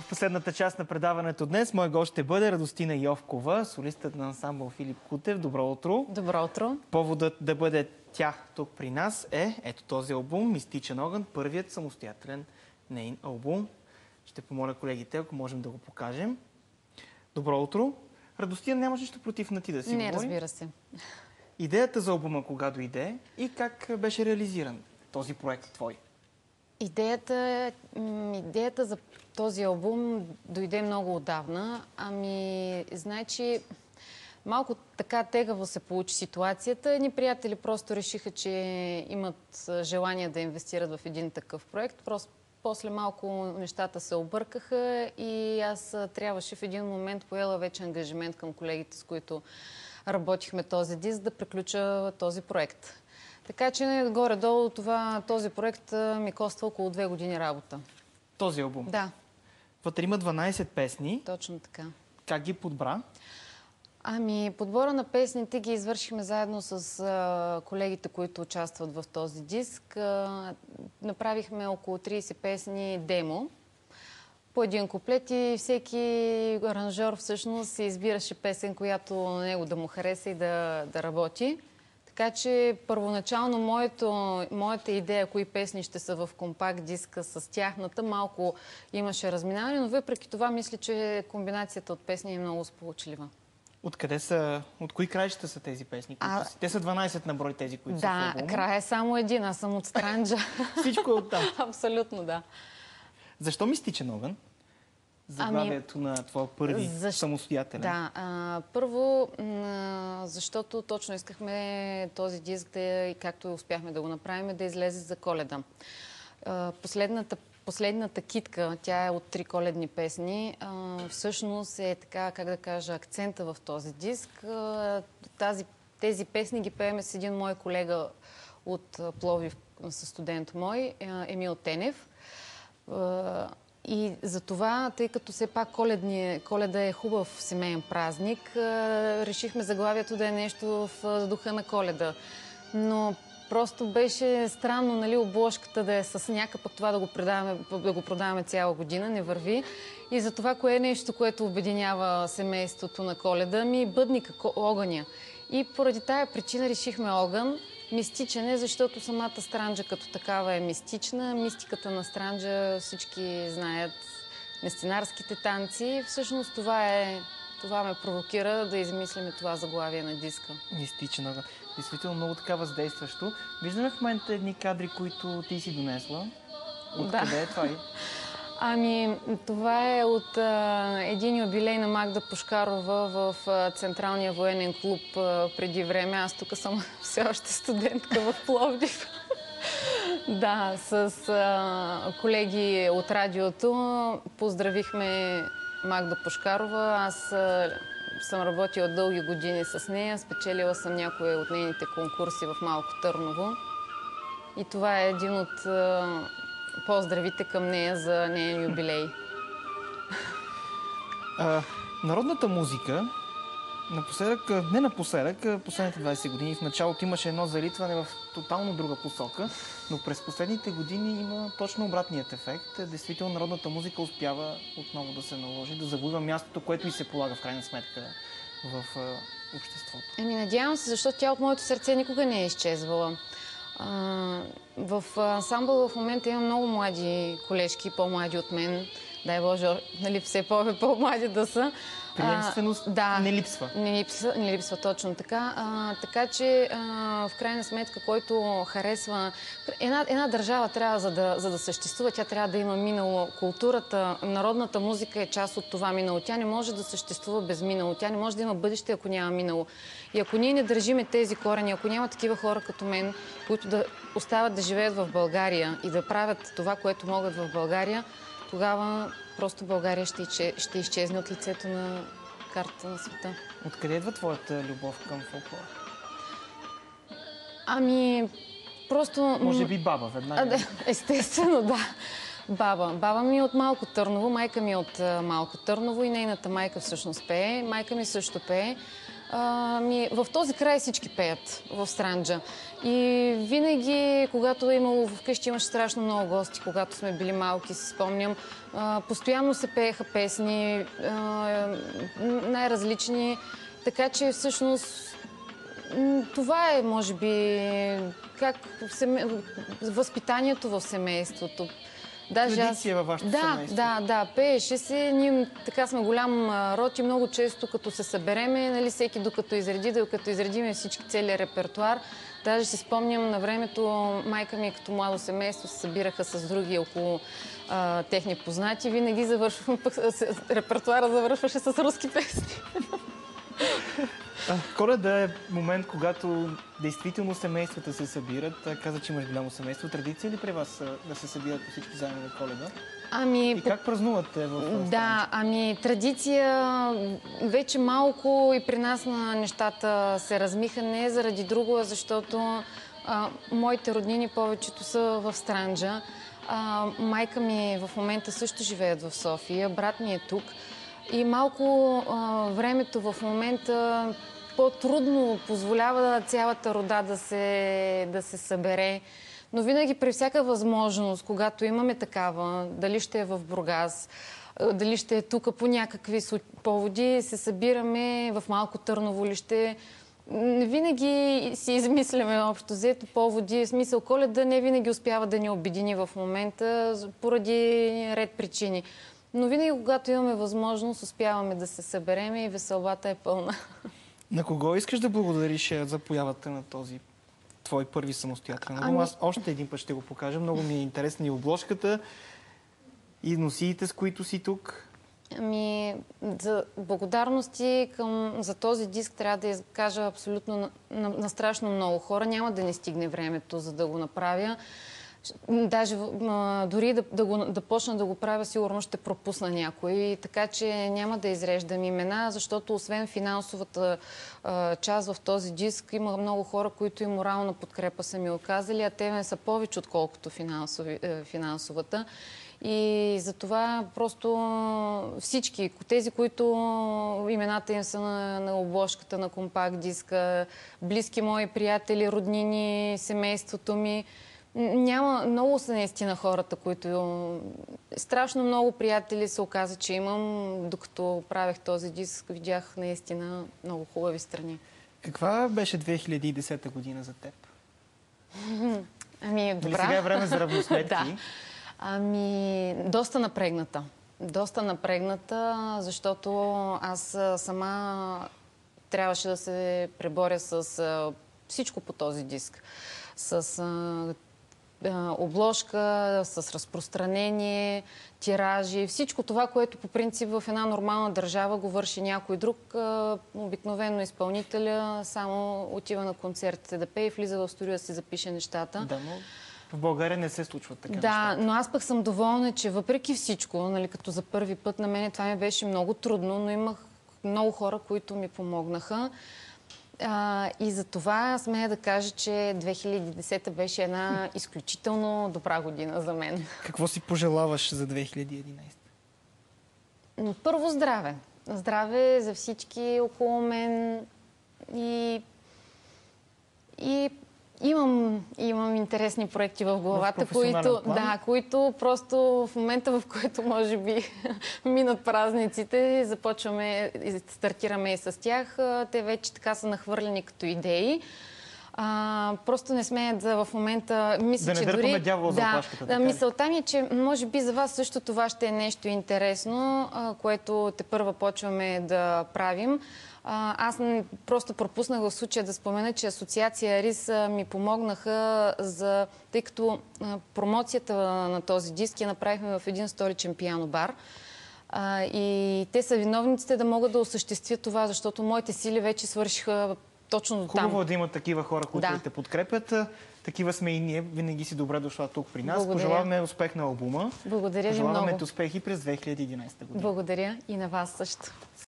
В последната част на предаването днес мой гост ще бъде Радостина Йовкова, солистът на ансамбъл Филип Кутев. Добро утро! Добро утро! Поводът да бъде тя тук при нас е ето този албум Мистичен огън, първият самостоятелен нейн албум. Ще помоля колегите, ако можем да го покажем. Добро утро! Радостина, нямаш нищо против на ти да си Не, говори? разбира се. Идеята за албума кога дойде и как беше реализиран този проект твой? Идеята, м, идеята за този албум дойде много отдавна. Ами, значи, малко така тегаво се получи ситуацията. Едни приятели просто решиха, че имат желание да инвестират в един такъв проект. Просто после малко нещата се объркаха и аз трябваше в един момент поела вече ангажимент към колегите, с които работихме този диск, да приключа този проект. Така че горе-долу това, този проект ми коства около две години работа. Този албум. Да, Вътре има 12 песни. точно така. Как ги подбра? Ами, подбора на песните ги извършихме заедно с а, колегите, които участват в този диск. А, направихме около 30 песни демо по един куплет и всеки аранжор всъщност избираше песен, която на него да му хареса и да, да работи. Така че първоначално моето, моята идея, кои песни ще са в компакт диска с тяхната, малко имаше разминаване, но въпреки това мисля, че комбинацията от песни е много сполучлива. Откъде са, от кои краища са тези песни? А- са? Те са 12 на брой тези, които са в Да, края е само един, аз съм от Странджа. Всичко е оттам. Абсолютно, да. Защо мистичен огън? Заглавието на твоя първи Ами, Защ- самостоятелен. Да, а, първо, м, защото точно искахме този диск да, и както успяхме да го направим, да излезе за коледа. А, последната, последната китка, тя е от три коледни песни, а, всъщност е така, как да кажа, акцента в този диск. А, тази, тези песни ги пееме с един мой колега от а, Пловив, със студент мой, а, Емил Тенев. А, И за това, тъй като все пак коледа е хубав семейен празник, решихме заглавието да е нещо в духа на коледа. Но просто беше странно, нали, обложката да е с а пък това да го, предаваме, да го продаваме цяла година, не върви. И за това, кое е нещо, което обединява семейството на коледа, ми бъдника, огъня. И поради тая причина решихме огън. Мистичен е, защото самата странджа като такава е мистична. Мистиката на странджа всички знаят местинарските танци. Всъщност това е това ме провокира да измислиме това заглавие на диска. Мистичен огън. Действително много така въздействащо. Виждаме в момента едни кадри, които ти си донесла. Откъде Да. е това? Ами, това е от а, един юбилей на Магда Пушкарова в а, Централния военен клуб а, преди време. Аз тук съм все още студентка в Пловдив. да, с а, колеги от радиото поздравихме Магда Пушкарова. Аз а, съм работила дълги години с нея. Спечелила съм някои от нейните конкурси в Малко Търново. И това е един от а, поздравите към нея за нейен юбилей. А, народната музика, напоследък, не напоследък, последните 20 години в началото имаше едно залитване в тотално друга посока, но през последните години има точно обратният ефект. Действително народната музика успява отново да се наложи, да завоюва мястото, което и се полага в крайна сметка в обществото. Еми, надявам се, защото тя от моето сърце никога не е изчезвала. В ансамбъл в момента има много млади колежки, по-млади от мен. Дай Боже, нали, все по- по-млади да са. А, Приемственост да. не липсва. Не липсва, не липсва точно така. А, така че, а, в крайна сметка, който харесва... Една, една държава трябва, за да, за да съществува, тя трябва да има минало. Културата, народната музика е част от това минало. Тя не може да съществува без минало. Тя не може да има бъдеще, ако няма минало. И ако ние не държиме тези корени, ако няма такива хора като мен, които да остават да живеят в България и да правят това, което могат в България, тогава просто България ще, ще изчезне от лицето на картата на света. Откъде идва твоята любов към фолклора? Ами, просто... Може би баба веднага. А, да, естествено, да. Баба. Баба ми е от Малко Търново, майка ми е от Малко Търново и нейната майка всъщност пее. Майка ми също пее. А, ми, в този край всички пеят в Странджа. И винаги, когато е имало вкъщи, имаше страшно много гости, когато сме били малки, си спомням. А, постоянно се пееха песни, най-различни. Така че всъщност това е, може би, как възпитанието в семейството. Даже Традиция във вашето да, семейство. Да, да, пееше се. Ние така сме голям род и много често като се събереме, нали, всеки докато изреди, докато изредиме всички целият репертуар. Даже си спомням на времето майка ми като младо семейство се събираха с други около а, техни познати. Винаги завършвахме, пък репертуара завършваше с руски песни. Коледа е момент, когато действително семействата се събират. Каза, че имаш голямо семейство. Традиция ли при вас да се събират всички заедно на Коледа? Ами, И как празнувате в а, Да, ами традиция вече малко и при нас на нещата се размиха не заради друго, защото а, моите роднини повечето са в Странджа. А, майка ми в момента също живеят в София, брат ми е тук. И малко а, времето в момента по-трудно позволява цялата рода да се, да се събере. Но винаги при всяка възможност, когато имаме такава, дали ще е в Бургас, а, дали ще е тук по някакви поводи, се събираме в Малко Търново ли ще. Винаги си измисляме общо взето поводи. Смисъл коледа не винаги успява да ни обедини в момента поради ред причини. Но винаги, когато имаме възможност, успяваме да се събереме и веселбата е пълна. На кого искаш да благодариш а, за появата на този твой първи самостоятелен албум? Ами- Аз още един път ще го покажа. Много ми е интересна и обложката, и носиите, с които си тук. Ами, за благодарности към, за този диск трябва да изкажа абсолютно на, на, на страшно много хора. Няма да не стигне времето, за да го направя. Даже дори да, да, го, да почна да го правя, сигурно ще пропусна някой. Така че няма да изреждам имена, защото освен финансовата а, част в този диск, има много хора, които и морална подкрепа са ми оказали, а те не са повече, отколкото финансови, е, финансовата. И затова просто всички, тези, които имената им са на, на обложката на компакт диска, близки мои приятели, роднини, семейството ми, няма, много са наистина хората, които... Страшно много приятели се оказа, че имам. Докато правех този диск, видях наистина много хубави страни. Каква беше 2010 година за теб? Ами, Дали добра. сега е време за равносметки? Да. Ами, доста напрегната. Доста напрегната, защото аз сама трябваше да се преборя с всичко по този диск. С обложка, с разпространение, тиражи, всичко това, което по принцип в една нормална държава го върши някой друг. Обикновено изпълнителя само отива на концертите да пее и влиза в студио да си запише нещата. Да, но в България не се случват така Да, неща. но аз пък съм доволна, че въпреки всичко, нали, като за първи път на мен това ми беше много трудно, но имах много хора, които ми помогнаха. А, и за това смея да кажа, че 2010 беше една изключително добра година за мен. Какво си пожелаваш за 2011? М, Първо здраве. Здраве за всички около мен и, и имам, имам интересни проекти в главата, професионален които, план? да, които просто в момента, в който може би минат празниците, започваме и стартираме и с тях, те вече така са нахвърлени като идеи. А, просто не смеят да в момента... Мисля, Да не че дори... дявола за да, опашката, да, мисълта ми е, че може би за вас също това ще е нещо интересно, а, което те първа почваме да правим. А, аз просто пропуснах в случая да спомена, че Асоциация РИС ми помогнаха за... Тъй като а, промоцията на този диск я направихме в един столичен пиано бар. А, и те са виновниците да могат да осъществят това, защото моите сили вече свършиха точно до там. Хубаво е да има такива хора, които Да. те подкрепят. Такива сме и ние. Винаги си добре дошла тук при нас. Благодаря. Пожелаваме успех на албума. Благодаря ви Пожелаваме много. ти успехи през 2011 година. Благодаря и на вас също.